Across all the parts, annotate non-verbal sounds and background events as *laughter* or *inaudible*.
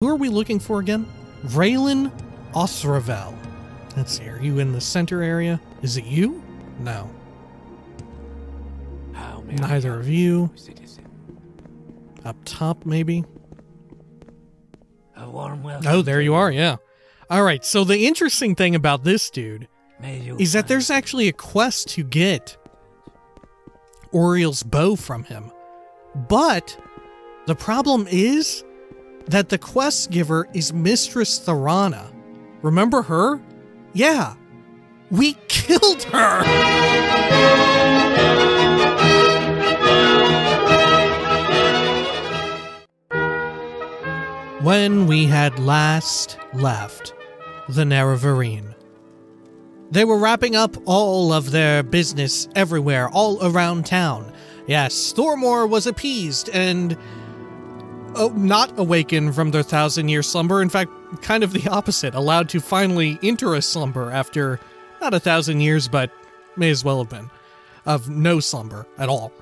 Who are we looking for again? Raylan Osravel. Let's see, are you in the center area? Is it you? No. How may I Neither of you. Up top, maybe? A warm welcome. Oh, there you are, yeah. All right, so the interesting thing about this dude is that there's actually a quest to get Auriel's bow from him. But the problem is that the quest giver is Mistress Therana. Remember her? Yeah. We *laughs* killed her! When we had last left the Nerevarine. They were wrapping up all of their business everywhere, all around town. Yes, Thormore was appeased and oh, not awaken from their thousand year slumber. In fact, kind of the opposite, allowed to finally enter a slumber after not a thousand years, but may as well have been, of no slumber at all.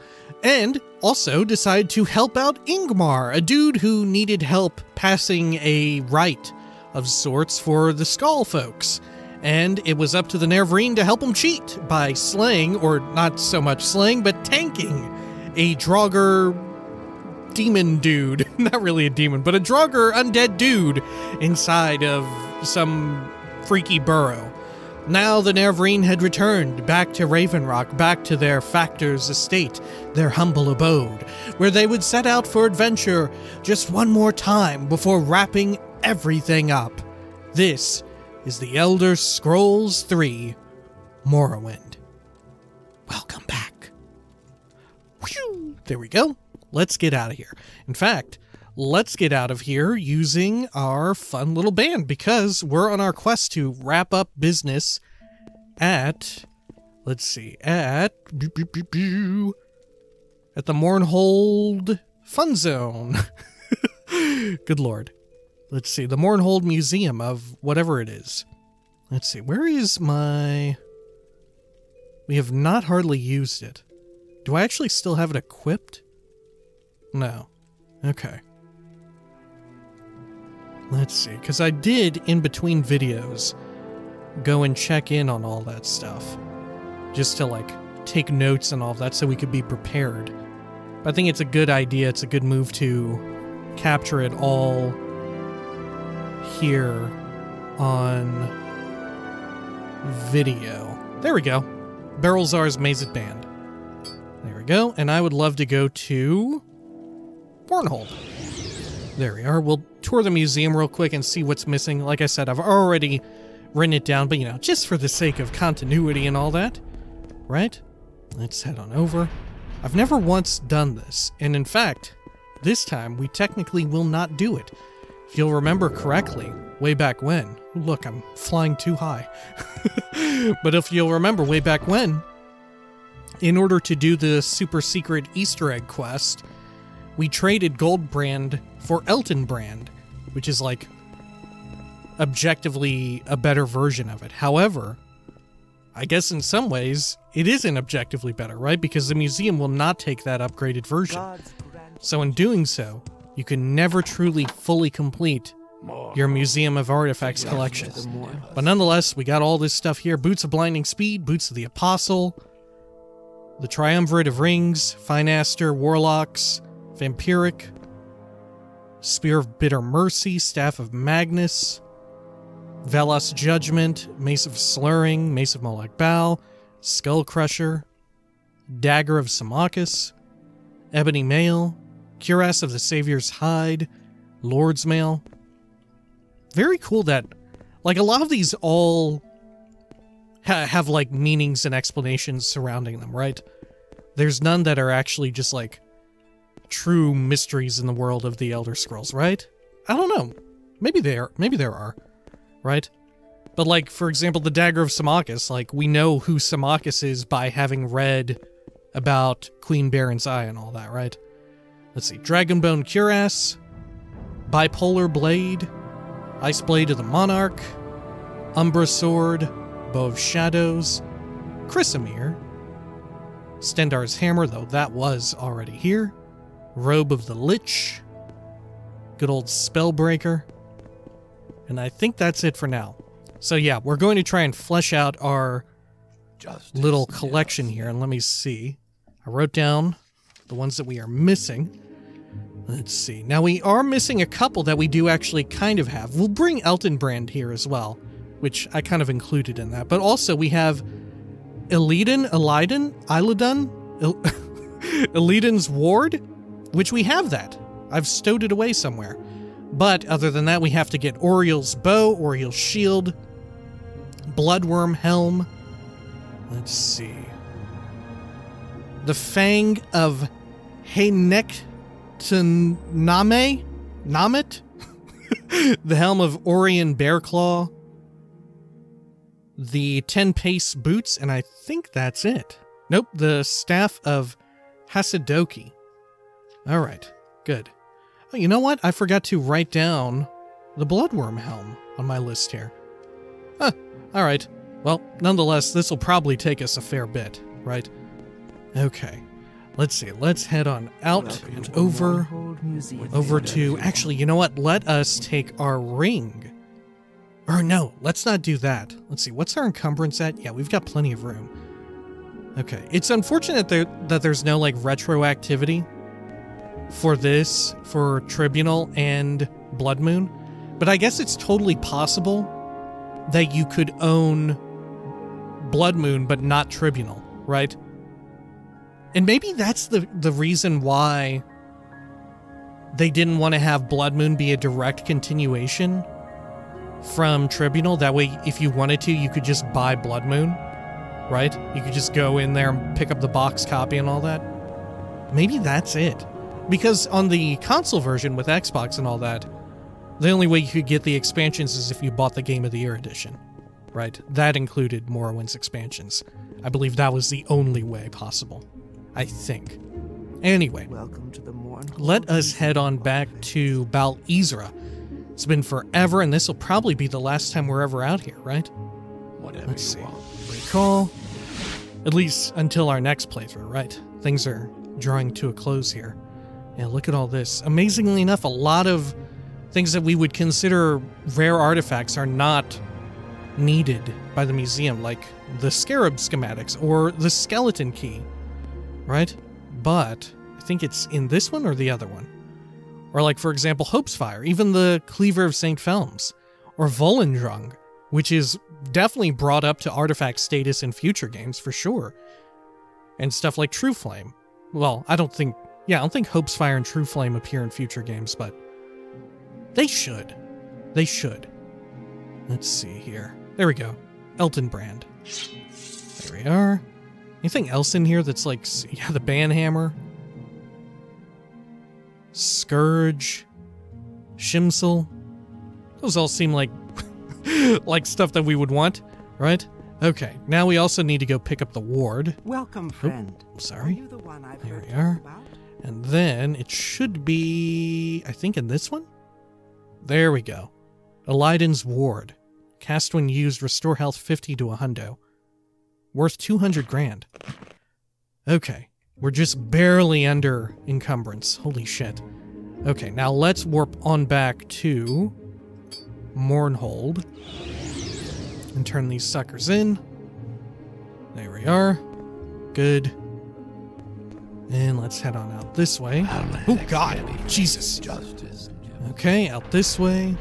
And also decide to help out Ingmar, a dude who needed help passing a rite of sorts for the Skaal folks and it was up to the Nerevarine to help him cheat by slaying, or not so much slaying, but tanking a Draugr demon dude. *laughs* not really a demon, but a Draugr undead dude inside of some freaky burrow. Now the Nerevarine had returned back to Ravenrock, back to their factor's estate, their humble abode, where they would set out for adventure just one more time before wrapping everything up. This is the Elder Scrolls 3 Morrowind. Welcome back. Whew, there we go. Let's get out of here. In fact, let's get out of here using our fun little band because we're on our quest to wrap up business at let's see at at the Mournhold Fun Zone. *laughs* Good lord. Let's see, the Mournhold Museum of whatever it is. Let's see, where is my. We have not hardly used it. Do I actually still have it equipped? No. Okay. Let's see, because I did in between videos go and check in on all that stuff. Just to like take notes and all of that so we could be prepared. But I think it's a good idea, it's a good move to capture it all here on video. There we go. Barilzar's Mazed Band. There we go. And I would love to go to There we are. We'll tour the museum real quick and see what's missing. Like I said, I've already written it down, but you know, just for the sake of continuity and all that. Right? Let's head on over. I've never once done this, and in fact, this time we technically will not do it. If you'll remember correctly, way back when, look, I'm flying too high. *laughs* but if you'll remember way back when, in order to do the super secret Easter egg quest, we traded Goldbrand for Elton Brand, which is like objectively a better version of it. However, I guess in some ways it isn't objectively better, right? Because the museum will not take that upgraded version. So in doing so, you can never truly fully complete your Museum of Artifacts collection. But nonetheless, we got all this stuff here Boots of Blinding Speed, Boots of the Apostle, the Triumvirate of Rings, Phynaster, Warlocks, Vampiric, Spear of Bitter Mercy, Staff of Magnus, Veloth's Judgment, Mace of Slurring, Mace of Molag Bal, Skull Crusher, Dagger of Symmachus, Ebony Mail, Cuirass of the Savior's Hide, Lord's Mail. Very cool that, like, a lot of these all ha- have, like, meanings and explanations surrounding them, right? There's none that are actually just, like, true mysteries in the world of the Elder Scrolls, right? I don't know. Maybe there, maybe there are, right? But like, for example, the Dagger of Symmachus, like we know who Symmachus is by having read about Queen Barenziah and all that, right? Let's see, Dragonbone Cuirass, Bipolar Blade, Ice Blade of the Monarch, Umbra Sword, Bow of Shadows, Chrysamere, Stendarr's Hammer, though that was already here, Robe of the Lich, Good old Spellbreaker. And I think that's it for now. So yeah, we're going to try and flesh out our Justice. little collection here. And let me see. I wrote down the ones that we are missing. Let's see. Now we are missing a couple that we do actually kind of have. We'll bring Elton Brand here as well, which I kind of included in that. But also we have Eliden, Eliden, Ilidun, El- Eleidon's *laughs* Ward, which we have that. I've stowed it away somewhere. But other than that, we have to get Auriel's bow, Auriel's shield, Bloodworm helm. Let's see. The Fang of Name? Namet? *laughs* the helm of Oreyn Bearclaw. The 10 pace boots, and I think that's it. Nope, the staff of Hasedoki. All right, good. Oh, you know what? I forgot to write down the Bloodworm helm on my list here. Huh, all right. Well, nonetheless, this will probably take us a fair bit, right? Okay. Let's see. Let's head on out and over over to actually, you know what? Let us take our ring. Or no, let's not do that. Let's see. What's our encumbrance at? Yeah, we've got plenty of room. Okay. It's unfortunate there, that there's no like retroactivity for this for Tribunal and Blood Moon, but I guess it's totally possible that you could own Blood Moon but not Tribunal, right? And maybe that's the the reason why they didn't want to have Blood Moon be a direct continuation from Tribunal. That way, if you wanted to, you could just buy Blood Moon, right? You could just go in there and pick up the box copy and all that. Maybe that's it. Because on the console version with Xbox and all that, the only way you could get the expansions is if you bought the Game of the Year edition, right? That included Morrowind's expansions. I believe that was the only way possible. I think. Anyway, Welcome to the Morn. let us head on back to Bal Isra. It's been forever, and this will probably be the last time we're ever out here, right? Whatever Let's you see. want. Recall. At least until our next playthrough, right? Things are drawing to a close here. Yeah, look at all this. Amazingly enough, a lot of things that we would consider rare artifacts are not needed by the museum, like the scarab schematics or the skeleton key, right? But I think it's in this one or the other one. Or, like, for example, Hope's Fire, even the Cleaver of St. Felms, or Volendrung, which is definitely brought up to artifact status in future games for sure. And stuff like True Flame. Well, I don't think, yeah, I don't think Hope's Fire and True Flame appear in future games, but they should. They should. Let's see here. There we go. Elton Brand. There we are. Anything else in here that's like, yeah, the Banhammer? Scourge? Shimsil? Those all seem like *laughs* like stuff that we would want, right? Okay, now we also need to go pick up the ward. Welcome, friend. Are Sorry. you the one I've There heard we are. about? And then it should be, I think, in this one? There we go. Eleidon's Ward. Cast when used, restore health 50 to a hundo. Worth 200 grand. Okay, we're just barely under encumbrance. Holy shit. Okay, now let's warp on back to Mournhold and turn these suckers in. There we are. Good. And let's head on out this way. Oh god, Jesus. Justice. Okay, out this way.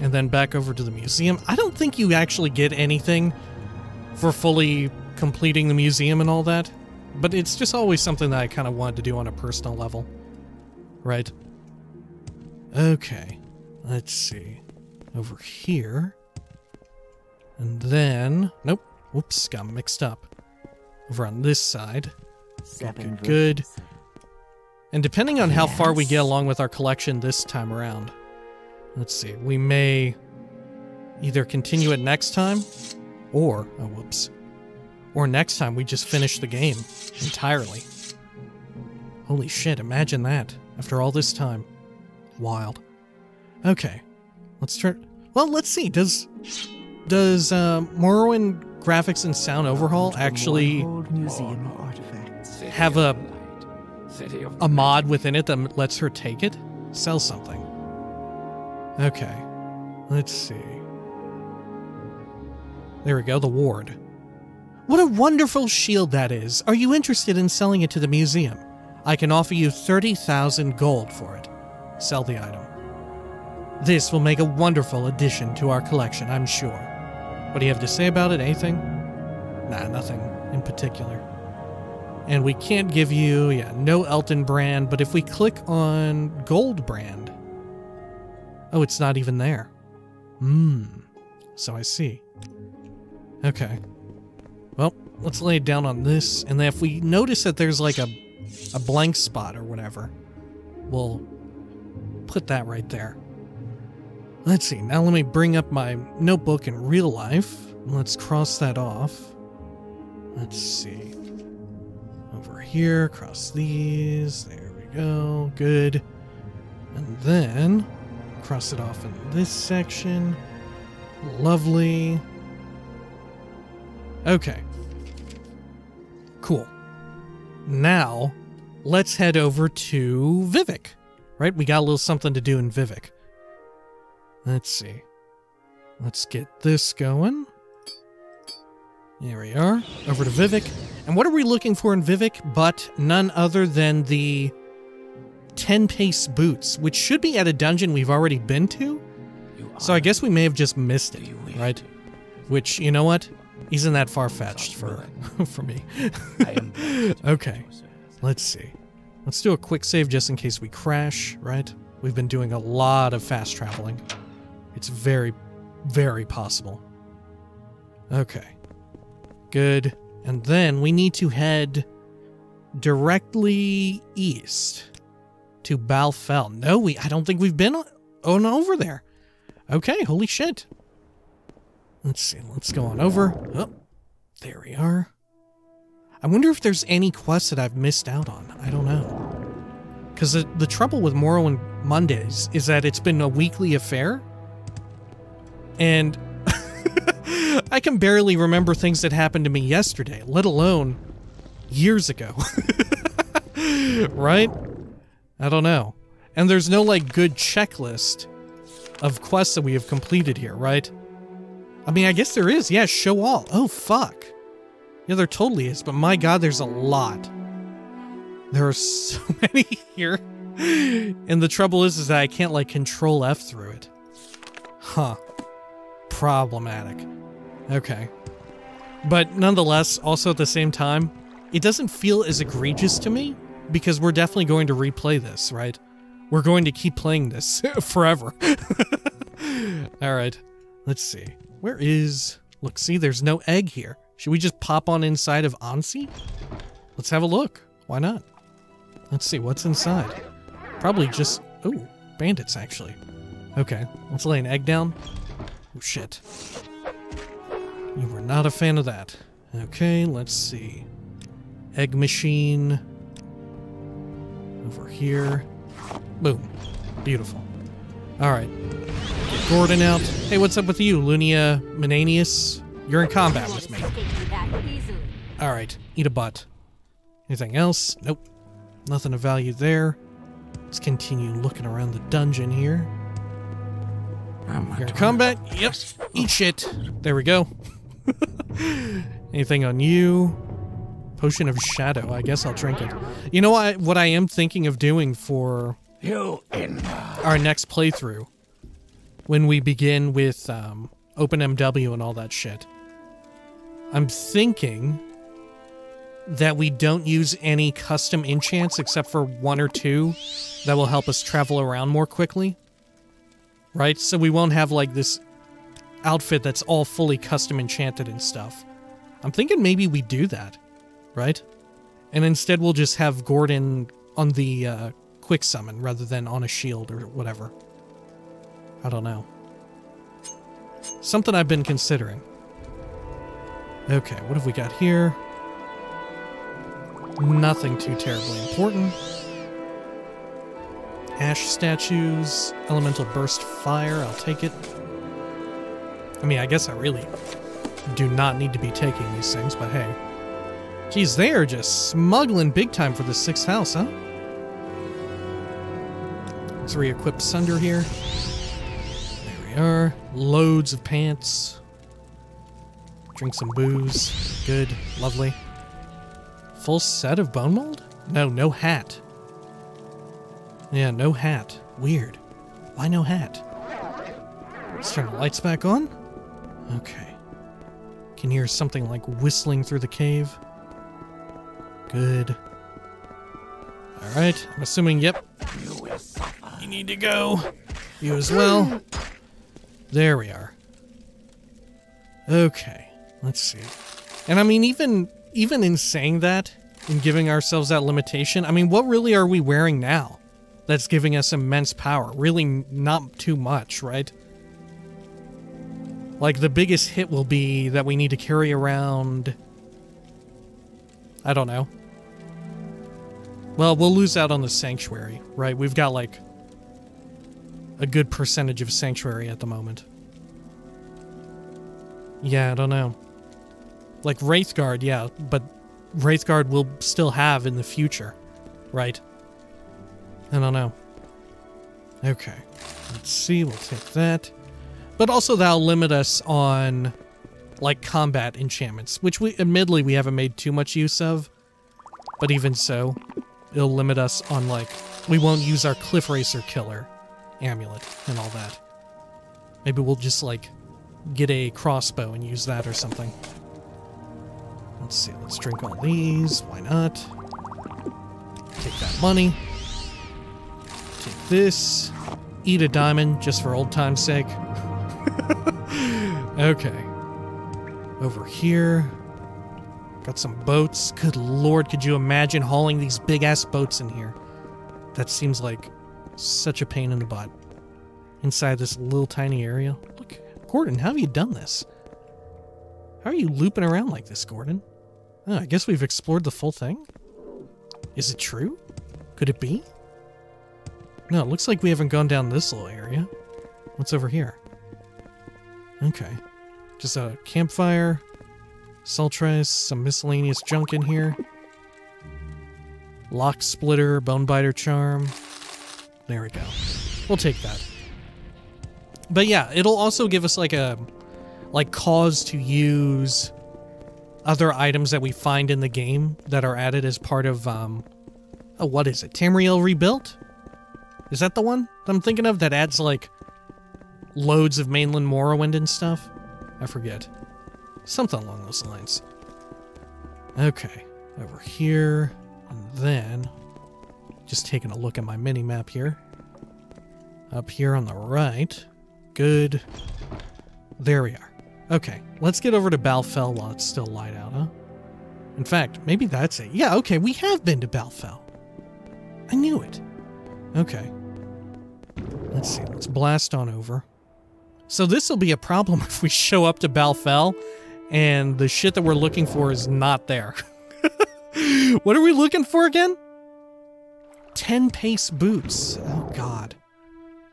And then back over to the museum. I don't think you actually get anything for fully completing the museum and all that, but it's just always something that I kind of wanted to do on a personal level. Right? Okay, let's see. Over here. And then. Nope. Whoops, got mixed up. Over on this side. Seven good, good. And depending on how far we get along with our collection this time around, let's see, we may either continue it next time, or, oh, whoops, or next time we just finish the game entirely. Holy shit, imagine that after all this time. Wild. Okay, let's turn. Well, let's see. Does does um, Morrowind graphics and sound overhaul Welcome to the actually Museum. City Have a- City of a mod within it that lets her take it? Sell something. Okay. Let's see. There we go, the ward. What a wonderful shield that is. Are you interested in selling it to the museum? I can offer you 30,000 gold for it. Sell the item. This will make a wonderful addition to our collection, I'm sure. What do you have to say about it? Anything? Nah, nothing in particular. And we can't give you, yeah, no Elton brand, but if we click on gold brand, oh, it's not even there. Hmm. So I see. Okay. Well, let's lay it down on this, and then if we notice that there's like a, a blank spot or whatever, we'll put that right there. Let's see, now let me bring up my notebook in real life. Let's cross that off. Let's see. Over here, cross these. There we go. Good. And then cross it off in this section. Lovely. Okay. Cool. Now, let's head over to Vivec. Right? We got a little something to do in Vivec. Let's see. Let's get this going. There we are. Over to Vivec. And what are we looking for in Vivec but none other than the 10 pace boots, which should be at a dungeon we've already been to? So I guess we may have just missed it, Do you wish right? Which, you know what? Isn't that far fetched for *laughs* for me. I am blessed. *laughs* Okay. Let's see. Let's do a quick save just in case we crash, right? We've been doing a lot of fast traveling. It's very, very possible. Okay. Good. And then we need to head directly east to Bal Fell. No, we I don't think we've been on, over there. Okay, holy shit. Let's see, let's go on over. Oh, there we are. I wonder if there's any quests that I've missed out on. I don't know. Because the, the trouble with Morrowind Mondays is that it's been a weekly affair. And I can barely remember things that happened to me yesterday, let alone years ago. *laughs* right? I don't know. And there's no, like, good checklist of quests that we have completed here, right? I mean, I guess there is. Yeah, show all. Oh, fuck. Yeah, there totally is, but my god, there's a lot. There are *laughs* so many here. And the trouble is, is that I can't, like, control F through it. Huh. Problematic. Okay. But nonetheless, also at the same time, it doesn't feel as egregious to me because we're definitely going to replay this, right? We're going to keep playing this *laughs* forever. *laughs* All right. Let's see. Where is. Look, see, there's no egg here. Should we just pop on inside of Ansi? Let's have a look. Why not? Let's see, what's inside? Probably just. Oh, bandits, actually. Okay, let's lay an egg down. Oh, shit. You were not a fan of that. Okay, let's see. Egg machine. Over here. Boom. Beautiful. Alright. Get Gordon out. Hey, what's up with you, Lunia Menanius? You're in combat with me. Alright, eat a butt. Anything else? Nope. Nothing of value there. Let's continue looking around the dungeon here. You're in combat? Yep. Eat shit. There we go. *laughs* Anything on you? Potion of Shadow. I guess I'll drink it. You know what? What I am thinking of doing for our next playthrough, when we begin with um, OpenMW and all that shit, I'm thinking that we don't use any custom enchants except for one or two that will help us travel around more quickly. Right? So we won't have like this outfit that's all fully custom enchanted and stuff. I'm thinking maybe we do that, right? And instead we'll just have Gordon on the uh, quick summon rather than on a shield or whatever. I don't know. Something I've been considering. Okay, what have we got here? Nothing too terribly important. Ash statues, elemental burst fire, I'll take it. I mean, I guess I really do not need to be taking these things, but hey. Geez, they are just smuggling big time for the sixth house, huh? Let's re-equip Sunder here. There we are. Loads of pants. Drink some booze. Good. Lovely. Full set of bone mold? No, no hat. Yeah, no hat. Weird. Why no hat? Let's turn the lights back on. Okay. Can hear something like whistling through the cave. Good. Alright, I'm assuming, yep. You need to go. You as well. There we are. Okay, let's see. And I mean, even even in saying that, in giving ourselves that limitation, I mean, what really are we wearing now? That's giving us immense power. Really, not too much, right? Like the biggest hit will be that we need to carry around. I don't know. Well, we'll lose out on the sanctuary, right? We've got like a good percentage of sanctuary at the moment. Yeah, I don't know. Like Wraithguard, yeah, but Wraithguard will still have in the future, right? I don't know. Okay, let's see, we'll take that. But also that'll limit us on like combat enchantments, which we admittedly we haven't made too much use of. But even so, it'll limit us on like we won't use our cliff racer killer amulet and all that. Maybe we'll just like get a crossbow and use that or something. Let's see, let's drink all these. Why not? Take that money. Take this. Eat a diamond just for old time's sake. *laughs* *laughs* okay. Over here. Got some boats. Good lord, could you imagine hauling these big ass boats in here? That seems like such a pain in the butt. Inside this little tiny area. Look, Gordon, how have you done this? How are you looping around like this, Gordon? Oh, I guess we've explored the full thing? Is it true? Could it be? No, it looks like we haven't gone down this little area. What's over here? Okay. Just a campfire, sultries, some miscellaneous junk in here. Lock splitter, bone biter charm. There we go. We'll take that. But yeah, it'll also give us like a like cause to use other items that we find in the game that are added as part of um oh, what is it? Tamriel rebuilt? Is that the one I'm thinking of that adds like loads of mainland Morrowind and stuff? I forget. Something along those lines. Okay, over here, and then just taking a look at my mini map here. Up here on the right. Good. There we are. Okay, let's get over to Bal Fell while it's still light out, huh? In fact, maybe that's it. Yeah, okay, we have been to Bal Fell. I knew it. Okay. Let's see, let's blast on over. So this will be a problem *laughs* if we show up to Bal Fell and the shit that we're looking for is not there. *laughs* what are we looking for again? 10 pace boots. Oh god.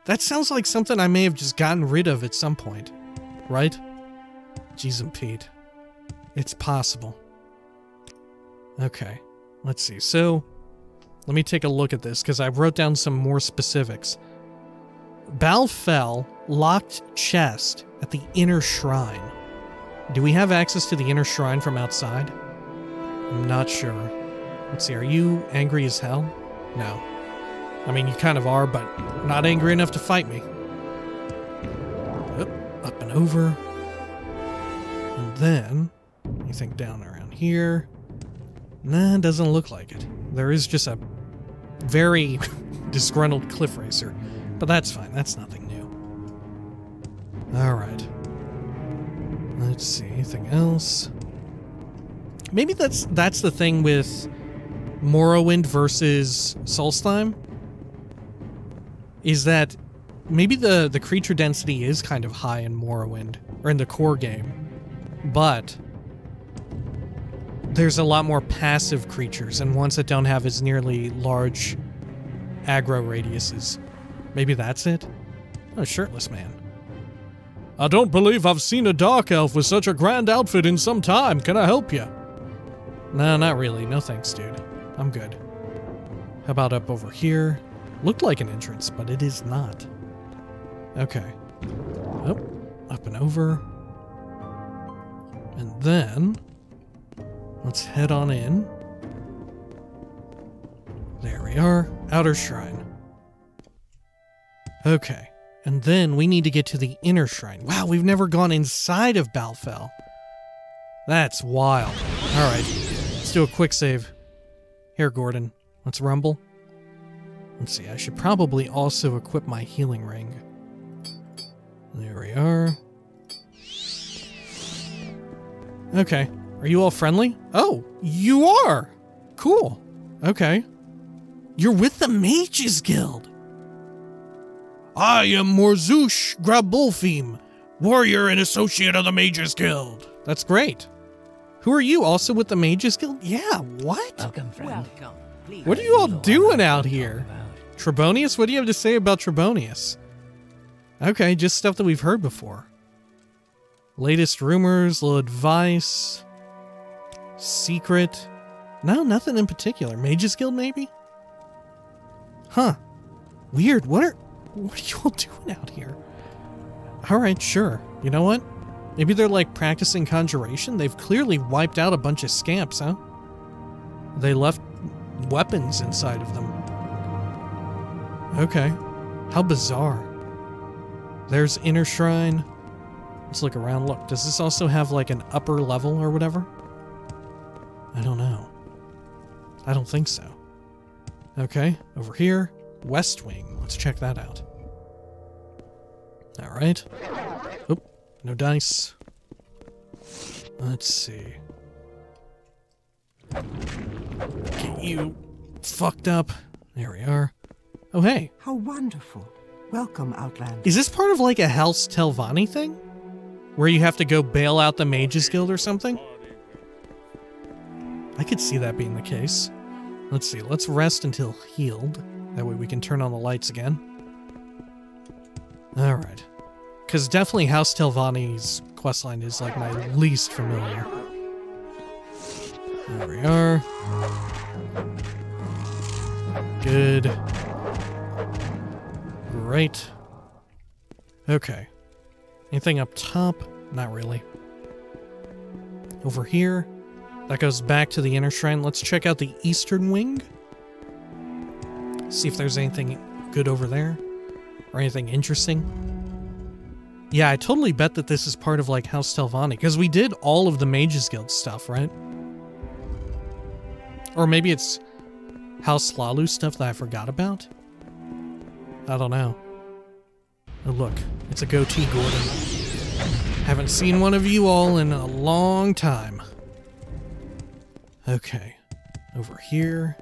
That sounds like something I may have just gotten rid of at some point. Right? Jeez and Pete. It's possible. Okay. Let's see. So, let me take a look at this because I wrote down some more specifics. Bal Fell locked chest at the inner shrine. Do we have access to the inner shrine from outside? I'm not sure. Let's see, are you angry as hell? No. I mean, you kind of are, but not angry enough to fight me. Up, up and over. And then, you think down around here. Nah, doesn't look like it. There is just a very *laughs* disgruntled cliff racer. But that's fine, that's nothing. Alright. Let's see, anything else? Maybe that's that's the thing with Morrowind versus Solstheim. Is that maybe the, the creature density is kind of high in Morrowind, or in the core game, but there's a lot more passive creatures and ones that don't have as nearly large aggro radiuses. Maybe that's it? A shirtless man. I don't believe I've seen a dark elf with such a grand outfit in some time. Can I help you? No, not really. No thanks, dude. I'm good. How about up over here? Looked like an entrance, but it is not. Okay. Oh, up and over. And then let's head on in. There we are. Outer Shrine. Okay. And then we need to get to the inner shrine. Wow, we've never gone inside of Bal Fell. That's wild. Alright. Let's do a quick save. Here, Gordon. Let's rumble. Let's see, I should probably also equip my healing ring. There we are. Okay. Are you all friendly? Oh, you are! Cool. Okay. You're with the Mages Guild. I am Morzush Grabulfim, warrior and associate of the Mages Guild. That's great. Who are you? Also with the Mages Guild? Yeah, what? Welcome, friend. Welcome. Please. What are you all doing out here? about. Trebonius? What do you have to say about Trebonius? Okay, just stuff that we've heard before. Latest rumors, little advice, secret. No, nothing in particular. Mages Guild, maybe? Huh. Weird. What are what are you all *laughs* doing out here? Alright, sure. You know what? Maybe they're like practicing conjuration? They've clearly wiped out a bunch of scamps, huh? They left weapons inside of them. Okay. How bizarre. There's Inner Shrine. Let's look around. Look, does this also have like an upper level or whatever? I don't know. I don't think so. Okay, over here, West Wing. Let's check that out. Alright. Oop, no dice. Let's see. Get you fucked up. There we are. Oh, hey. How wonderful. Welcome, Outland. Is this part of like a House Telvanni thing? Where you have to go bail out the Mages Guild or something? I could see that being the case. Let's see, let's rest until healed. That way we can turn on the lights again. Alright. Because definitely House Telvanni's questline is like my least familiar. There we are. Good. Great. Okay. Anything up top? Not really. Over here, that goes back to the inner shrine. Let's check out the eastern wing. See if there's anything good over there or anything interesting. Yeah, I totally bet that this is part of like House Telvanni because we did all of the Mages Guild stuff, right? Or maybe it's House Hlaalu stuff that I forgot about. I don't know. Oh, look, it's a goatee Gordon. Haven't seen one of you all in a long time. Okay, over here.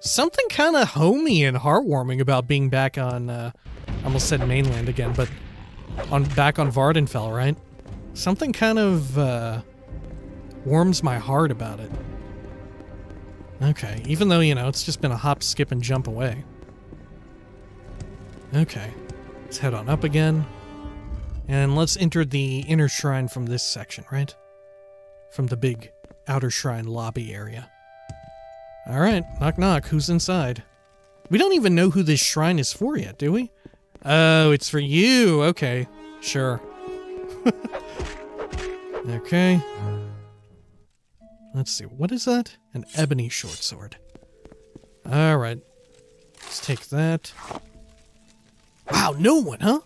Something kind of homey and heartwarming about being back on, uh, I almost said mainland again, but on back on Vvardenfell, right? Something kind of, uh, warms my heart about it. Okay, even though, you know, it's just been a hop, skip, and jump away. Okay, let's head on up again. And let's enter the inner shrine from this section, right? From the big outer shrine lobby area. Alright, knock knock, who's inside? We don't even know who this shrine is for yet, do we? Oh, it's for you. Okay, sure. *laughs* okay. Let's see, what is that? An ebony short sword. Alright. Let's take that. Wow, no one, huh?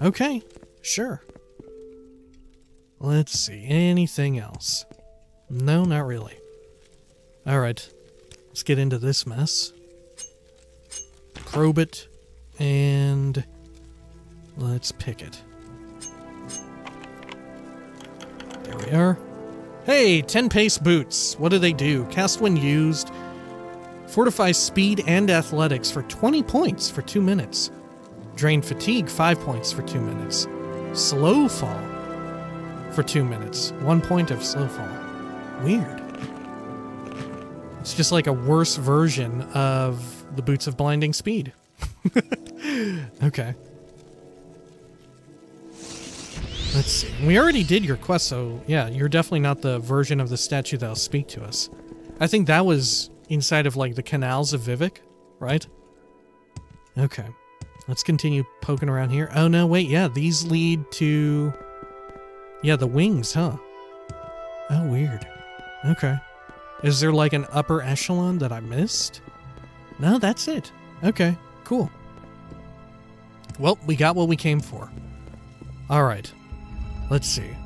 Okay, sure. Let's see, anything else? No, not really. Alright, let's get into this mess. Probe it, and let's pick it. There we are. Hey, 10 pace boots. What do they do? Cast when used. Fortify speed and athletics for 20 points for 2 minutes. Drain fatigue 5 points for 2 minutes. Slow fall for 2 minutes. 1 point of slow fall. Weird. It's just like a worse version of the boots of blinding speed. *laughs* okay. Let's see. We already did your quest, so yeah, you're definitely not the version of the statue that'll speak to us. I think that was inside of like the canals of Vivec, right? Okay. Let's continue poking around here. Oh no, wait, yeah, these lead to Yeah, the wings, huh? Oh weird. Okay. Is there like an upper echelon that I missed? No, that's it. Okay, cool. Well, we got what we came for. Alright. Let's see.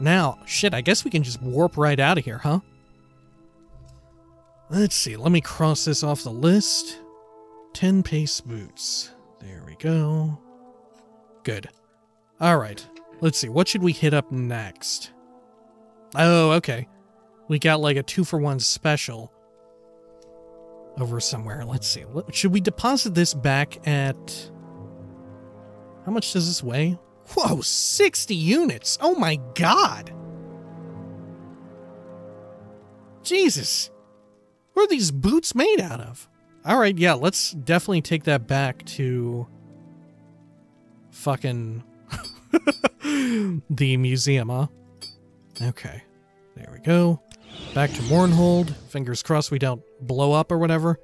Now, shit, I guess we can just warp right out of here, huh? Let's see, let me cross this off the list. 10 pace boots. There we go. Good. Alright, let's see, what should we hit up next? Oh, okay. We got like a two for one special over somewhere. Let's see. Should we deposit this back at. How much does this weigh? Whoa, 60 units! Oh my god! Jesus! What are these boots made out of? Alright, yeah, let's definitely take that back to. fucking. *laughs* the museum, huh? Okay. There we go. Back to Mournhold. Fingers crossed we don't blow up or whatever.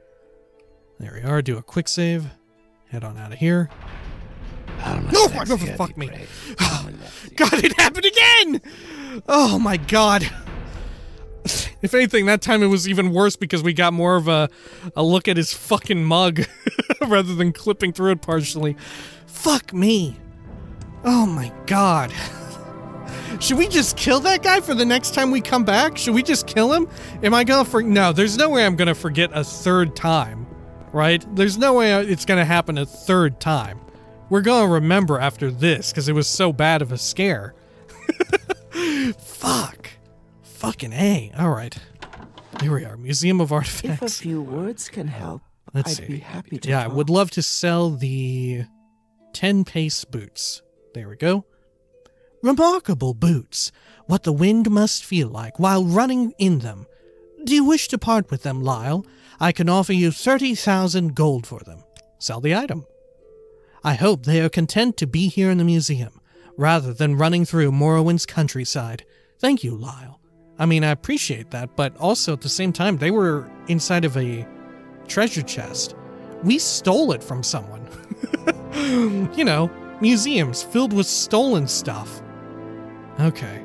There we are. Do a quick save. Head on out of here. No, fuck, no, fuck me. *sighs* God, it happened again! Oh my god. If anything, that time it was even worse because we got more of a, a look at his fucking mug *laughs* rather than clipping through it partially. Fuck me. Oh my god. Should we just kill that guy for the next time we come back? Should we just kill him? Am I gonna for no? There's no way I'm gonna forget a third time, right? There's no way uh, it's gonna happen a third time. We're gonna remember after this because it was so bad of a scare. *laughs* Fuck. Fucking a. All right. Here we are, Museum of Artifacts. If a few words can help, Let's I'd see. be happy to. Yeah, I would love to sell the 10 pace boots. There we go. Remarkable boots. What the wind must feel like while running in them. Do you wish to part with them, Lyle? I can offer you 30,000 gold for them. Sell the item. I hope they are content to be here in the museum, rather than running through Morrowind's countryside. Thank you, Lyle. I mean, I appreciate that, but also at the same time, they were inside of a treasure chest. We stole it from someone. *laughs* you know, museums filled with stolen stuff. Okay.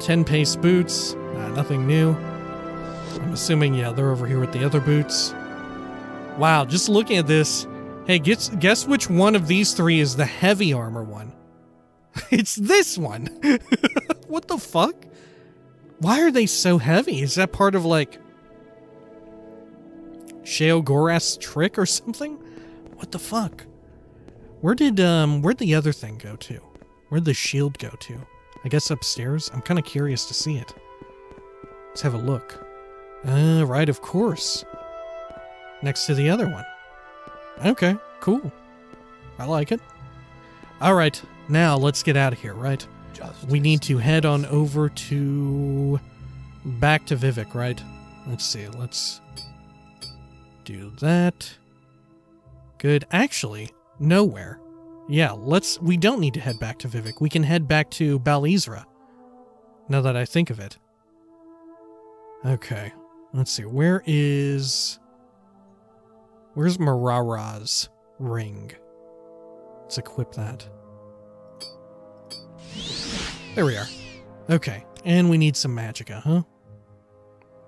10 pace boots. Uh, nothing new. I'm assuming, yeah, they're over here with the other boots. Wow, just looking at this. Hey, guess, guess which one of these three is the heavy armor one? *laughs* it's this one. *laughs* what the fuck? Why are they so heavy? Is that part of like Sheogorath's trick or something? What the fuck? Where did um where'd the other thing go to? Where'd the shield go to? I guess upstairs? I'm kinda curious to see it. Let's have a look. Uh right, of course. Next to the other one. Okay, cool. I like it. Alright, now let's get out of here, right? We need to head on over to back to Vivec, right? Let's see. Let's do that. Good. Actually, nowhere. Yeah, let's we don't need to head back to Vivec. We can head back to Balisra. Now that I think of it. Okay. Let's see. Where is Where's Marara's ring? Let's equip that. There we are. Okay, and we need some magicka, huh?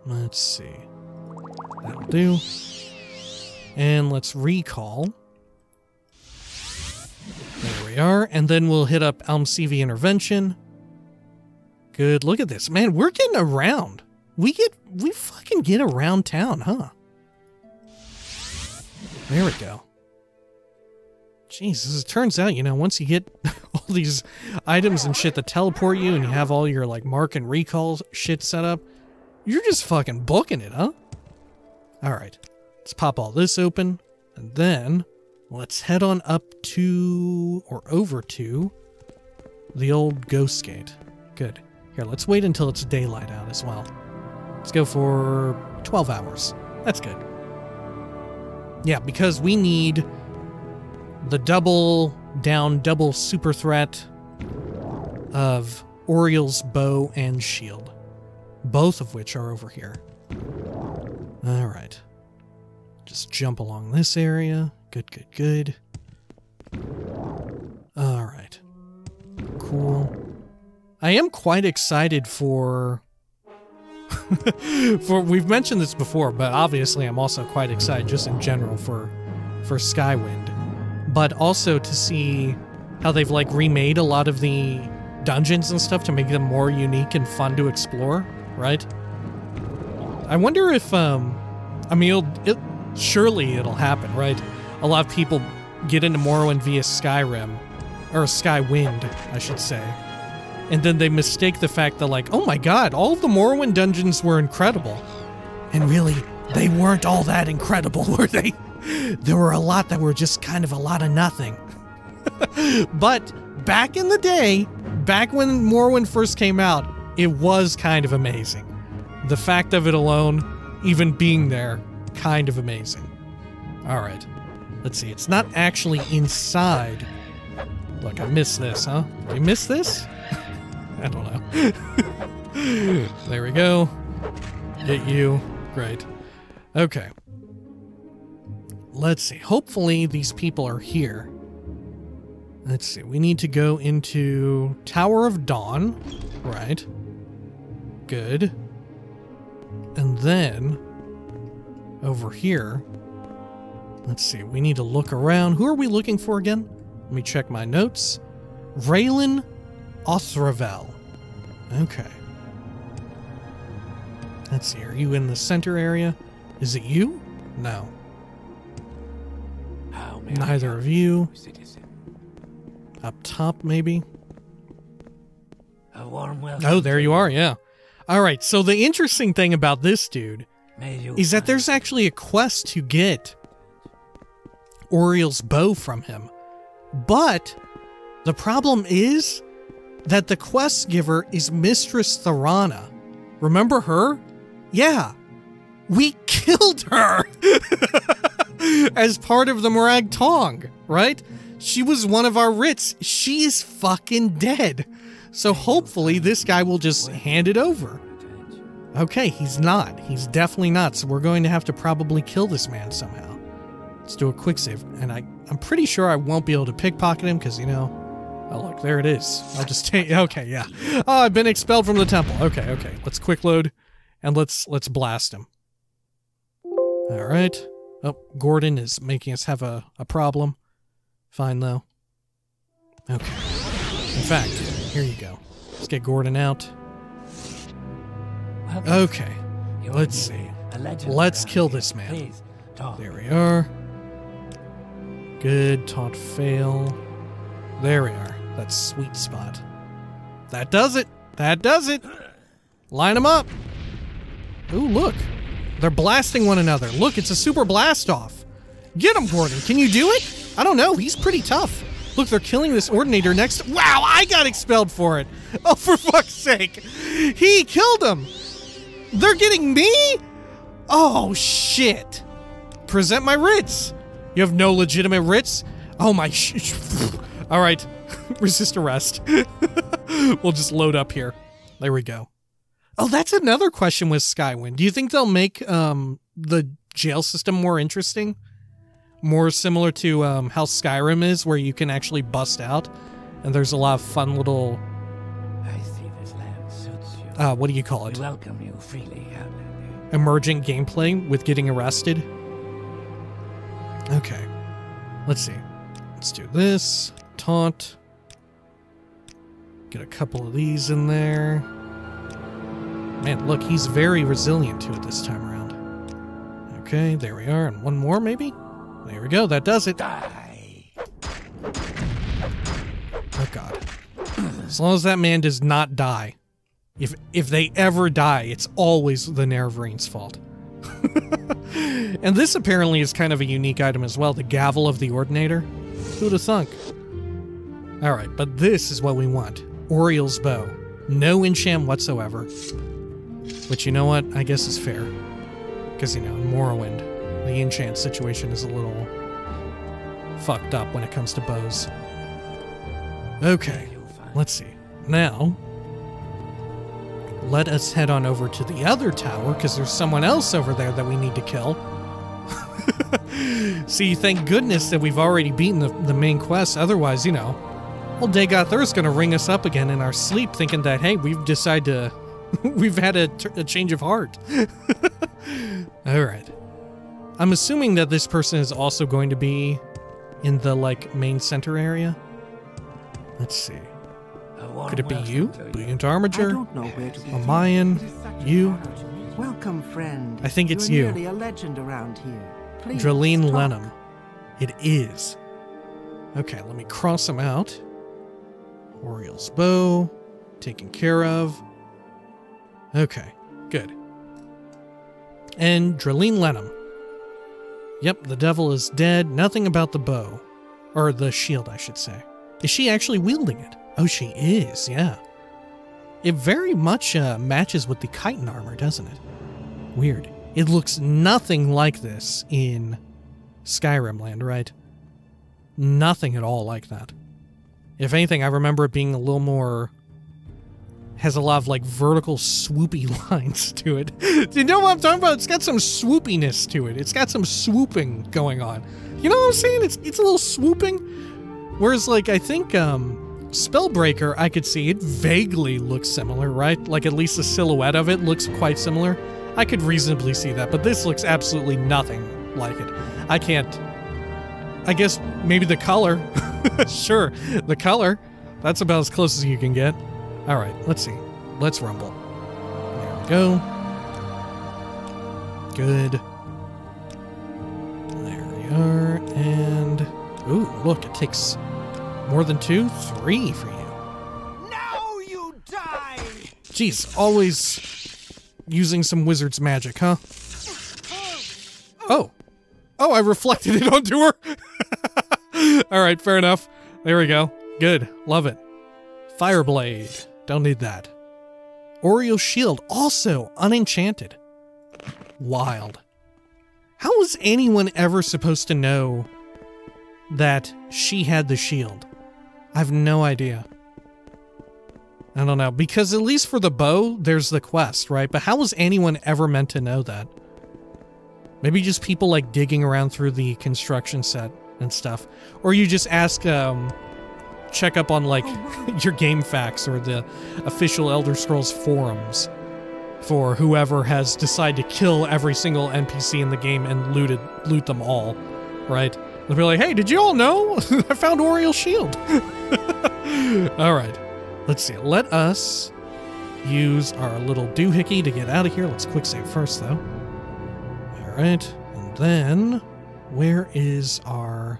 Let's see. That'll do. And let's recall. Are. And then we'll hit up Almsivi Intervention. Good. Look at this. Man, we're getting around. We get we fucking get around town, huh? There we go. Jesus, it turns out, you know, once you get *laughs* all these items and shit that teleport you and you have all your like mark and recall shit set up, you're just fucking booking it, huh? Alright. Let's pop all this open. And then let's head on up to or over to the old ghost gate. Good. Here, let's wait until it's daylight out as well. Let's go for 12 hours. That's good. Yeah, because we need the double down, double super threat of Auriel's bow and shield, both of which are over here. All right. Just jump along this area. Good, good, good. All right. Cool. I am quite excited for *laughs* for we've mentioned this before, but obviously I'm also quite excited just in general for for Skywind. But also to see how they've like remade a lot of the dungeons and stuff to make them more unique and fun to explore, right? I wonder if um I mean it'll, it surely it'll happen, right? A lot of people get into Morrowind via Skyrim or Skywind, I should say. And then they mistake the fact that like, "Oh my god, all the Morrowind dungeons were incredible." And really, they weren't all that incredible, *laughs* were they? There were a lot that were just kind of a lot of nothing. *laughs* but back in the day, back when Morrowind first came out, it was kind of amazing. The fact of it alone, even being there, kind of amazing. All right. Let's see. It's not actually inside. Look, I missed this, huh? Did I miss this? *laughs* I don't know. *laughs* there we go. Hit you. Great. Okay. Let's see. Hopefully these people are here. Let's see. We need to go into Tower of Dawn. Right. Good. And then over here, let's see. We need to look around. Who are we looking for again? Let me check my notes. Ralyn Othravel. Okay. Let's see. Are you in the center area? Is it you? No. Neither of you. Up top, maybe? A warm welcome. Oh, there you are, yeah. All right, so the interesting thing about this dude is that there's actually a quest to get Auriel's bow from him. But the problem is that the quest giver is Mistress Therana. Remember her? Yeah. We *laughs* killed her *laughs* as part of the Morag Tong, right? She was one of our writs. She is fucking dead. So hopefully this guy will just hand it over. Okay, he's not. He's definitely not. So we're going to have to probably kill this man somehow. Let's do a quick save. And I, I'm pretty sure I won't be able to pickpocket him because, you know. Oh, look, there it is. I'll just *laughs* take. Okay, yeah. Oh, I've been expelled from the temple. Okay, okay. Let's quick load and let's let's blast him. All right. Oh, Gordon is making us have a, a problem. Fine, though. Okay. In fact, here you go. Let's get Gordon out. Okay. Let's see. Let's kill this man. There we are. Good. Taunt fail. There we are. That sweet spot. That does it. That does it. Line them up. Ooh, look. They're blasting one another. Look, it's a super blast off. Get him, Gordon. Can you do it? I don't know. He's pretty tough. Look, they're killing this ordinator next. Wow, I got expelled for it. *laughs* Oh, for fuck's sake. He killed him. They're getting me? Oh, shit. Present my writs. You have no legitimate writs? Oh, my sh. *laughs* All right. *laughs* Resist arrest. *laughs* we'll just load up here. There we go. Oh, that's another question with Skywind. Do you think they'll make um, the jail system more interesting? More similar to um, how Skyrim is, where you can actually bust out, and there's a lot of fun little I see this land suits you. uh, what do you call we it? welcome you freely, Emergent gameplay with getting arrested. Okay, let's see. Let's do this taunt. Get a couple of these in there. Man, look, he's very resilient to it this time around. Okay, there we are, and one more maybe. There we go. That does it. Die. Oh God. As long as that man does not die. If if they ever die, it's always the Nerevarines' fault. *laughs* and this apparently is kind of a unique item as well, the gavel of the Ordinator. Who'd have thunk? Alright, but this is what we want. Auriel's bow. No enchant whatsoever. Which you know what? I guess is fair. Because, you know, in Morrowind, the enchant situation is a little fucked up when it comes to bows. Okay. Let's see. Now, let us head on over to the other tower because there's someone else over there that we need to kill. *laughs* See, thank goodness that we've already beaten the, the main quest. Otherwise, you know, old Dagoth Ur's gonna ring us up again in our sleep, thinking that hey, we've decided to, *laughs* we've had a change of heart. *laughs* All right. I'm assuming that this person is also going to be in the like main center area. Let's see. Could it be you, to Brilliant I Armature, don't know where to begin. Mayan, It is such an you, honor to meet you. Welcome, friend. I think it's You're you. a legend around here. Please talk. Lenham. It is. Okay, let me cross them out. Auriel's bow, taken care of. Okay, good. And Dralene Lenham. Yep, the devil is dead. Nothing about the bow. Or the shield, I should say. Is she actually wielding it? Oh, she is, yeah. It very much uh, matches with the chitin armor, doesn't it? Weird. It looks nothing like this in Skyrim Land, right? Nothing at all like that. If anything, I remember it being a little more. has a lot of like vertical swoopy *laughs* lines to it. *laughs* you know what I'm talking about? It's got some swoopiness to it. It's got some swooping going on. You know what I'm saying? It's it's a little swooping. Whereas like I think um Spellbreaker, I could see it vaguely looks similar, right? Like at least the silhouette of it looks quite similar. I could reasonably see that, but this looks absolutely nothing like it. I can't. I guess maybe the color. *laughs* sure, the color. That's about as close as you can get. All right, let's see. Let's rumble. There we go. Good. There we are. And. Ooh, look, it takes more than two? Three for you. Now you die! Jeez, always using some wizard's magic, huh? Oh. Oh, I reflected it *laughs* onto her. *laughs* All right, fair enough. There we go. Good. Love it. Fireblade. Don't need that. Auriel Shield, also unenchanted. Wild. How was anyone ever supposed to know that she had the shield? I have no idea. I don't know. Because at least for the bow, there's the quest, right? But how was anyone ever meant to know that? Maybe just people like digging around through the construction set and stuff. Or you just ask, um, check up on like *laughs* your game facts or the official Elder Scrolls forums for whoever has decided to kill every single NPC in the game and looted loot them all, right? They'll be like, hey, did you all know? *laughs* I found Auriel's shield. *laughs* all right. Let's see. Let us use our little doohickey to get out of here. Let's quick save first, though. All right. And then, where is our.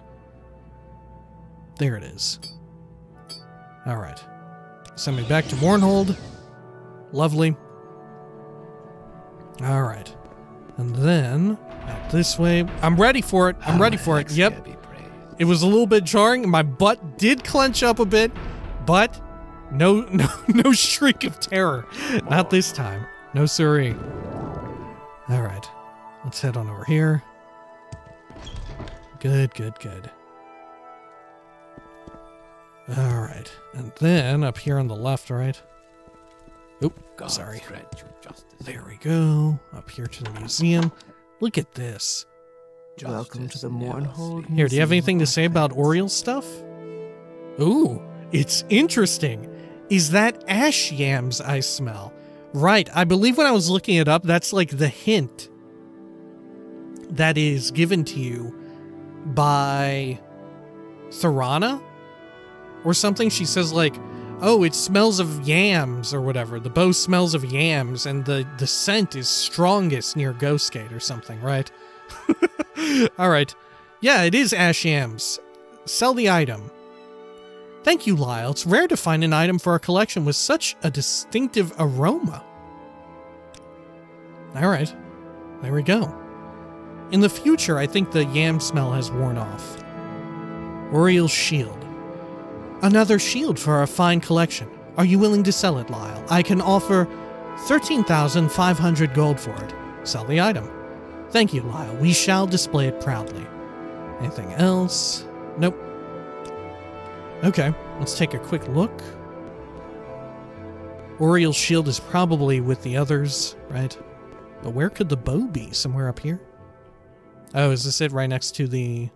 There it is. All right. Send me back to Mournhold. Lovely. All right. And then, out this way. I'm ready for it. I'm ready for it. Yep. It was a little bit jarring. My butt did clench up a bit, but no, no, *laughs* no shriek of terror. Not this time. No siree. All right, let's head on over here. Good, good, good. All right, and then up here on the left, right? Oop, God sorry. grant you justice. There we go. Up here to the museum. Look at this. Welcome to the never Mournhold. sleeps. Here, do you have anything to say about Artifacts. Auriel stuff? Ooh, it's interesting. Is that ash yams I smell? Right, I believe when I was looking it up, that's like the hint that is given to you by Therana or something. She says like, "Oh, it smells of yams or whatever. The bow smells of yams, and the the scent is strongest near Ghostgate or something." Right? *laughs* All right. Yeah, it is ash yams. Sell the item. Thank you, Lyle. It's rare to find an item for our collection with such a distinctive aroma. All right. There we go. In the future, I think the yam smell has worn off. Auriel's shield. Another shield for our fine collection. Are you willing to sell it, Lyle? I can offer 13,500 gold for it. Sell the item. Thank you, Lyle. We shall display it proudly. Anything else? Nope. Okay, let's take a quick look. Auriel's shield is probably with the others, right? But where could the bow be? Somewhere up here? Oh, is this it right next to the.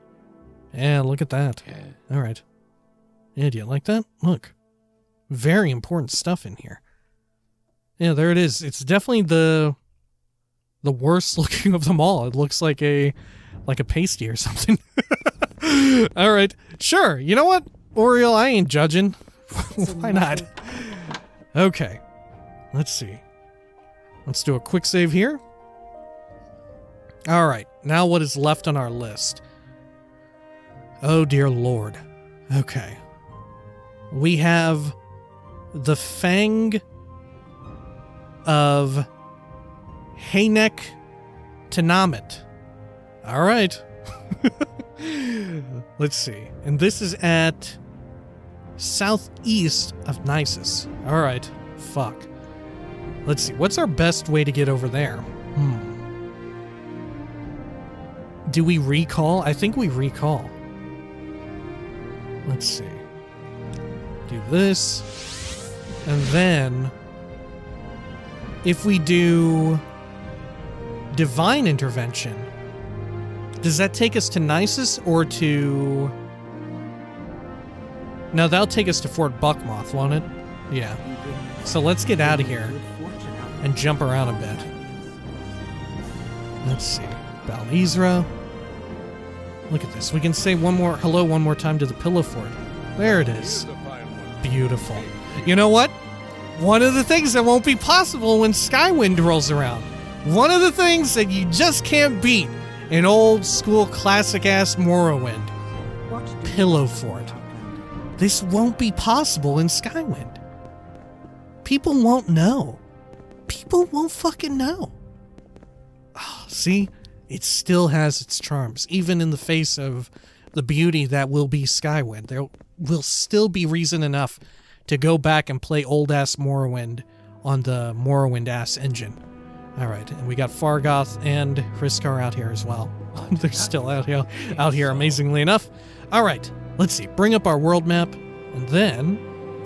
Yeah, look at that. Yeah. All right. Yeah, do you like that? Look. Very important stuff in here. Yeah, there it is. It's definitely the the worst *laughs* looking of them all. It looks like a like a pasty or something. *laughs* all right. Sure. You know what? Auriel, I ain't judging. *laughs* Why not? Okay. Let's see. Let's do a quick save here. All right. Now what is left on our list? Oh dear lord. Okay. We have the Fang of Haynek Tanamit. All right. *laughs* Let's see. And this is at southeast of Nisus. All right. Fuck. Let's see. What's our best way to get over there? Hmm. Do we recall? I think we recall. Let's see. Do this. And then if we do divine intervention, does that take us to Nisus or to No, that'll take us to Fort Buckmoth, won't it? Yeah. So let's get out of here and jump around a bit. Let's see. Bal Isra. Look at this. We can say one more hello one more time to the pillow fort. There it is. Beautiful. You know what? One of the things that won't be possible when Skywind rolls around. One of the things that you just can't beat in old school classic ass Morrowind. Pillow fort. This won't be possible in Skywind. People won't know. People won't fucking know. Oh, see? It still has its charms, even in the face of the beauty that will be Skywind. There will still be reason enough to go back and play old ass Morrowind on the Morrowind ass engine. All right, and we got Fargoth and Hrisskar out here as well. *laughs* They're still out here, out here, amazingly enough. All right, let's see. Bring up our world map, and then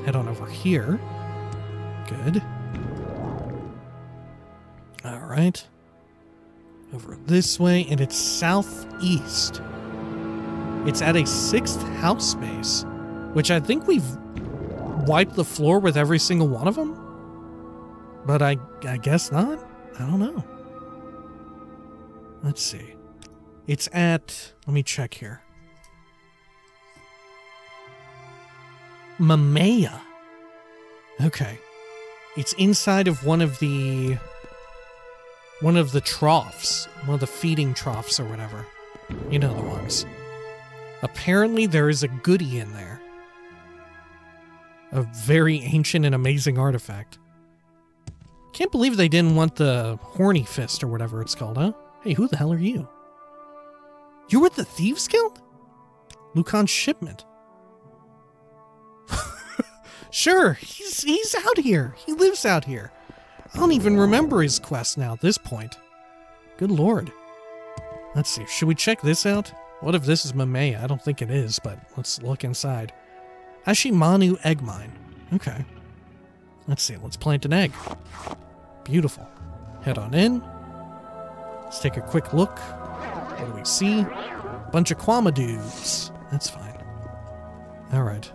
head on over here. Good. All right. Over this way, and it's southeast. It's at a sixth house base, which I think we've wiped the floor with every single one of them. But I, I guess not. I don't know. Let's see. It's at. Let me check here. Mamaea. Okay. It's inside of one of the one of the troughs, one of the feeding troughs or whatever. You know the ones. Apparently there is a goodie in there. A very ancient and amazing artifact. Can't believe they didn't want the horny fist or whatever it's called, huh? Hey, who the hell are you? You're with the Thieves Guild? Lucan's shipment. Sure, he's he's out here. He lives out here. I don't even remember his quest now at this point. Good lord. Let's see, should we check this out? What if this is Mamaea? I don't think it is, but let's look inside. Ashimanu egg mine. Okay. Let's see, let's plant an egg. Beautiful. Head on in. Let's take a quick look. What do we see? Bunch of Kwama dudes. That's fine. Alright.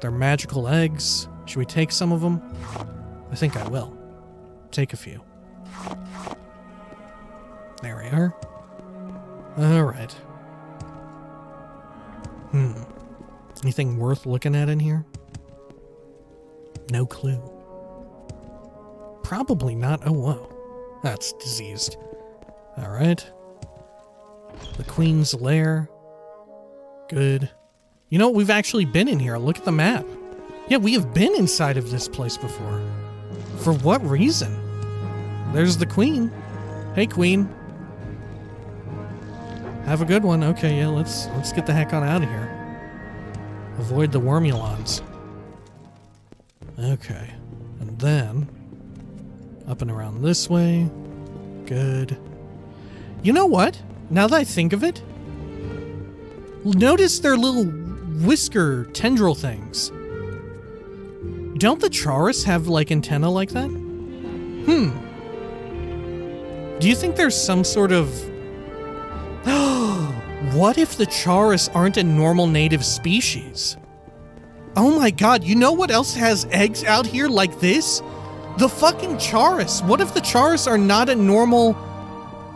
They're magical eggs. Should we take some of them? I think I will. Take a few. There we are. Alright. Hmm. Anything worth looking at in here? No clue. Probably not. Oh, whoa. That's diseased. Alright. The Queen's Lair. Good. You know, we've actually been in here. Look at the map. Yeah, we have been inside of this place before. For what reason? There's the Queen. Hey, Queen. Have a good one. Okay, yeah, let's let's get the heck on out of here. Avoid the Wormulons. Okay. And then up and around this way. Good. You know what? Now that I think of it, notice their little whisker tendril things. Don't the Chaurus have like antenna like that? Hmm. Do you think there's some sort of *gasps* what if the Chaurus aren't a normal native species? Oh my god, you know what else has eggs out here like this? The fucking Chaurus. What if the Chaurus are not a normal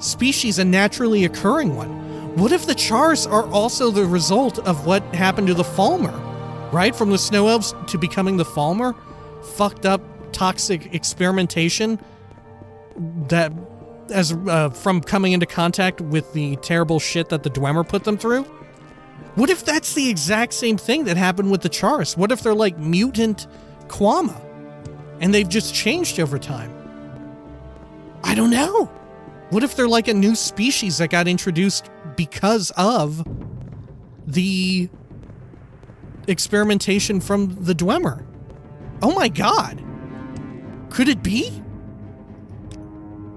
species, a naturally occurring one? What if the Chaurus are also the result of what happened to the Falmer? Right? From the Snow Elves to becoming the Falmer? Fucked up, toxic experimentation that as uh, from coming into contact with the terrible shit that the Dwemer put them through? What if that's the exact same thing that happened with the Charis? What if they're like mutant Kwama and they've just changed over time? I don't know. What if they're like a new species that got introduced because of the experimentation from the Dwemer? Oh my god. Could it be?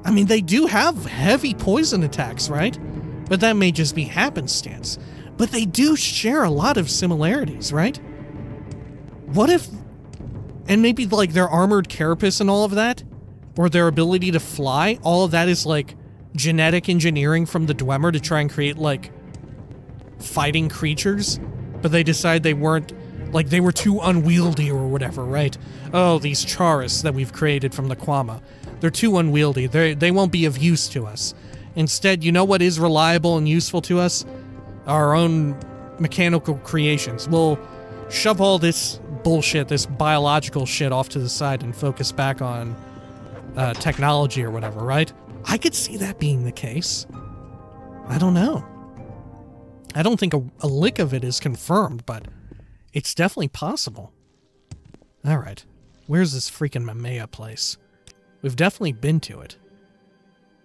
I mean, they do have heavy poison attacks, right? But that may just be happenstance. But they do share a lot of similarities, right? What if. And maybe like their armored carapace and all of that, or their ability to fly, all of that is like genetic engineering from the Dwemer to try and create like fighting creatures, but they decide they weren't like they were too unwieldy or whatever, right? Oh, these Chaurus that we've created from the Kwama. They're too unwieldy. They they won't be of use to us. Instead, you know what is reliable and useful to us? Our own mechanical creations. We'll shove all this bullshit, this biological shit off to the side and focus back on uh, technology or whatever, right? I could see that being the case. I don't know. I don't think a, a lick of it is confirmed, but it's definitely possible. All right. Where's this freaking Mamaea place? We've definitely been to it.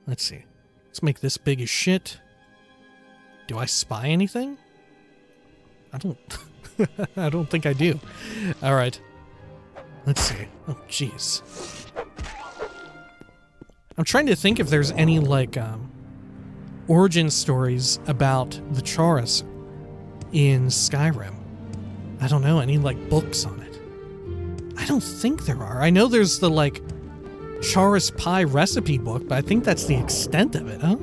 Let's see. Let's make this big as shit. Do I spy anything? I don't... *laughs* I don't think I do. All right. Let's see. Oh, jeez. I'm trying to think if there's any, like, um, origin stories about the Chaurus in Skyrim. I don't know, any, like, books on it. I don't think there are. I know there's the, like, Chaurus pie recipe book, but I think that's the extent of it, huh?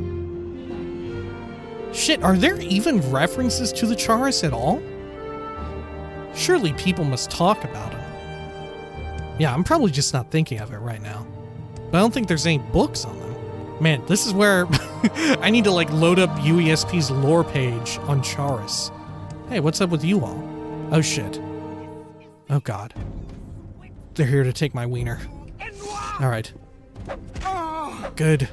Shit, are there even references to the Chaurus at all? Surely people must talk about them. Yeah, I'm probably just not thinking of it right now. But I don't think there's any books on them. Man, this is where *laughs* I need to like load up UESP's lore page on Chaurus. Hey, what's up with you all? Oh shit. Oh god. They're here to take my wiener. Alright. Good.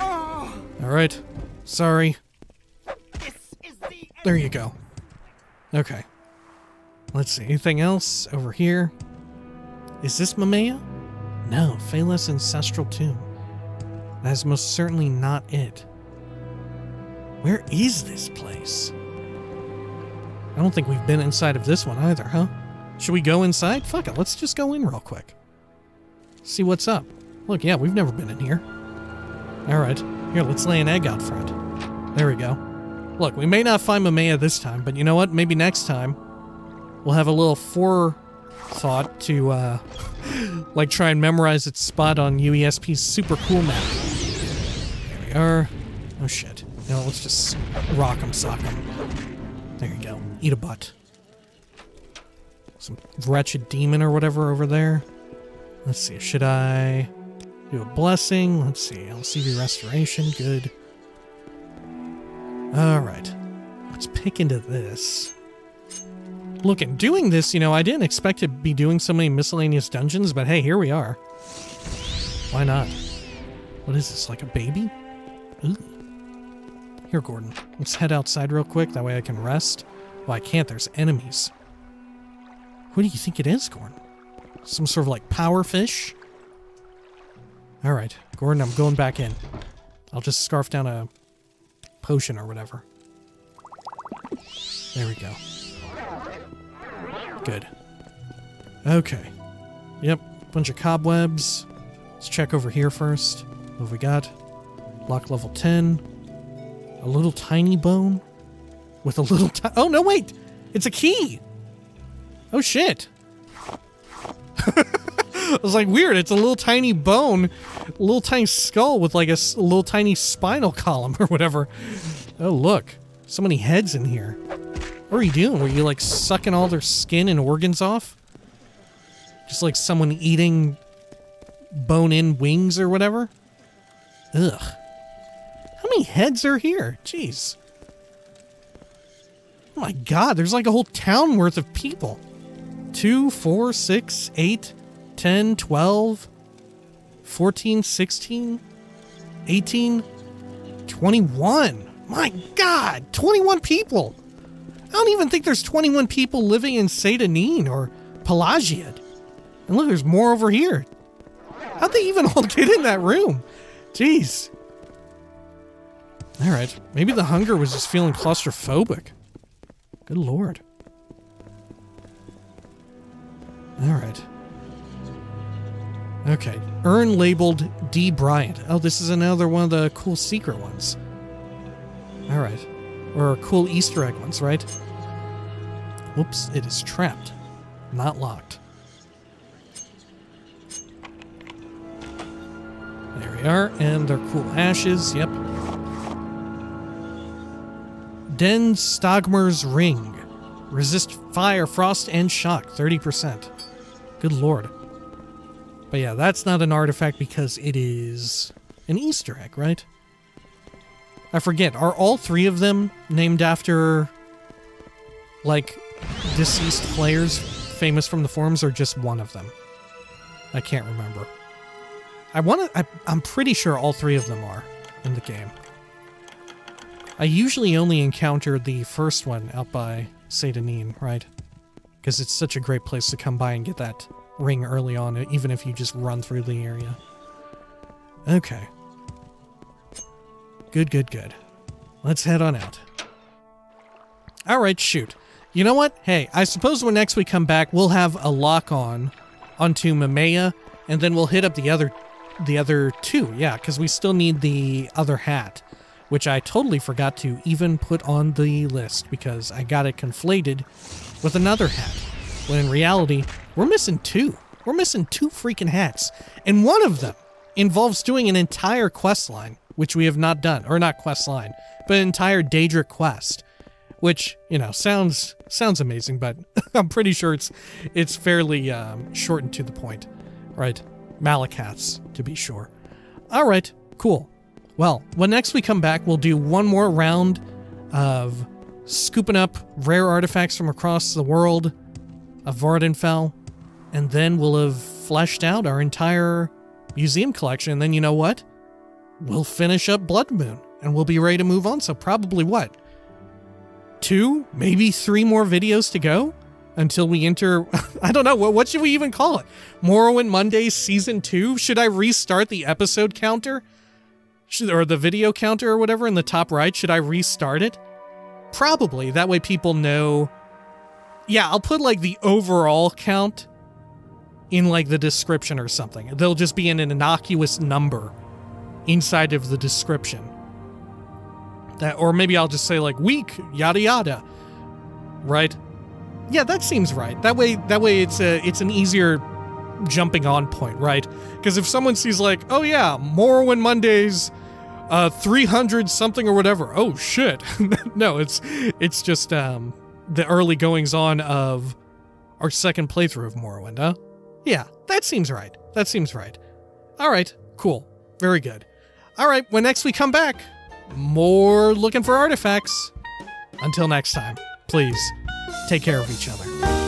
Alright. Sorry. There you go. Okay. Let's see. Anything else over here? Is this Mamaea? No, Phalos Ancestral Tomb. That is most certainly not it. Where is this place? I don't think we've been inside of this one either, huh? Should we go inside? Fuck it, let's just go in real quick. See what's up. Look, yeah, we've never been in here. Alright, here, let's lay an egg out front. There we go. Look, we may not find Mamaea this time, but you know what? Maybe next time we'll have a little forethought to, uh, like try and memorize its spot on UESP's super cool map. There we are. Oh shit. Know, let's just rock 'em, sock 'em. There you go. Eat a butt. Some wretched demon or whatever over there. Let's see. Should I do a blessing? Let's see. LCV restoration. Good. All right. Let's pick into this. Look, in doing this, you know, I didn't expect to be doing so many miscellaneous dungeons, but hey, here we are. Why not? What is this, like a baby? Ooh. Here, Gordon. Let's head outside real quick, that way I can rest. Well, I can't, there's enemies. Who do you think it is, Gordon? Some sort of like power fish? Alright, Gordon, I'm going back in. I'll just scarf down a potion or whatever. There we go. Good. Okay. Yep, bunch of cobwebs. Let's check over here first. What have we got? Lock level 10. A little tiny bone? With a little Oh, no, wait! It's a key! Oh, shit. *laughs* I was like, weird. It's a little tiny bone, little tiny skull with like a, a little tiny spinal column *laughs* or whatever. Oh, look. So many heads in here. What are you doing? Were you like sucking all their skin and organs off? Just like someone eating bone in wings or whatever? Ugh. How many heads are here? Jeez. Oh my god, there's like a whole town worth of people. 2, 4, 6, 8, 10, 12, 14, 16, 18, 21. My god, 21 people. I don't even think there's 21 people living in Denis or Pelagiad. And look, there's more over here. How'd they even *laughs* all get in that room? Jeez. Alright, maybe the hunger was just feeling claustrophobic. Good lord. Alright. Okay. Urn labeled D. Bryant. Oh, this is another one of the cool secret ones. Alright. Or cool Easter egg ones, right? Whoops, it is trapped. Not locked. There we are, and our cool ashes, yep. Denstagmer's Ring. Resist fire, frost, and shock, 30%. Good lord. But yeah, that's not an artifact because it is an Easter egg, right? I forget, are all three of them named after, like, deceased players famous from the forums, or just one of them? I can't remember. I want to, I'm pretty sure all three of them are in the game. I usually only encounter the first one out by Denis, right? Because it's such a great place to come by and get that ring early on, even if you just run through the area. Okay. Good, good, good. Let's head on out. Alright, shoot. You know what? Hey, I suppose when next we come back, we'll have a lock on onto Mamaea, and then we'll hit up the other the other two. Yeah, because we still need the other hat which I totally forgot to even put on the list because I got it conflated with another hat. When in reality, we're missing two. We're missing two freaking hats. And one of them involves doing an entire quest line, which we have not done. Or not quest line, but an entire Daedric quest. Which, you know, sounds sounds amazing, but *laughs* I'm pretty sure it's it's fairly um, shortened to the point. Right? Malacaths, to be sure. Alright, cool. Well, when next we come back, we'll do one more round of scooping up rare artifacts from across the world of Vvardenfell, and then we'll have fleshed out our entire museum collection. And then you know what? We'll finish up Blood Moon, and we'll be ready to move on. So probably what? Two, maybe three more videos to go until we enter. *laughs* I don't know. What, what should we even call it? Morrowind Mondays Season 2? Should I restart the episode counter? Should, or the video counter or whatever in the top right, should I restart it? Probably. That way people know. Yeah, I'll put like the overall count in like the description or something. There'll just be an innocuous number inside of the description. That or maybe I'll just say like week yada yada. Right? Yeah, that seems right. That way that way it's a it's an easier jumping on point, right? Because if someone sees like, oh yeah, Morrowind Mondays, uh, 300 something or whatever, oh shit. *laughs* no, it's it's just um, the early goings on of our second playthrough of Morrowind, huh? Yeah, that seems right. That seems right. All right, cool. Very good. All right, when next we come back, more looking for artifacts. Until next time, please take care of each other.